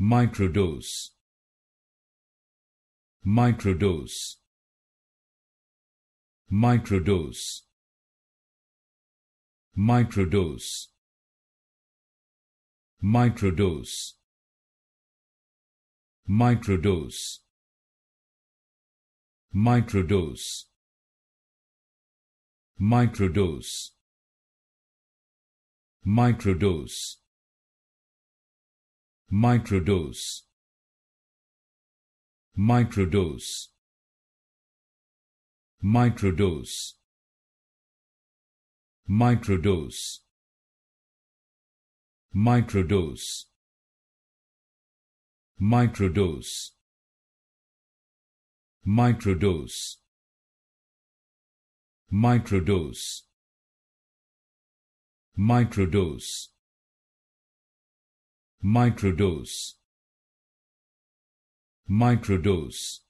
microdose. Microdose. Microdose. Microdose. Microdose. Microdose. Microdose. Microdose. Microdose microdose. Microdose. Microdose. Microdose. Microdose. Microdose. Microdose. Microdose. Microdose microdose. Microdose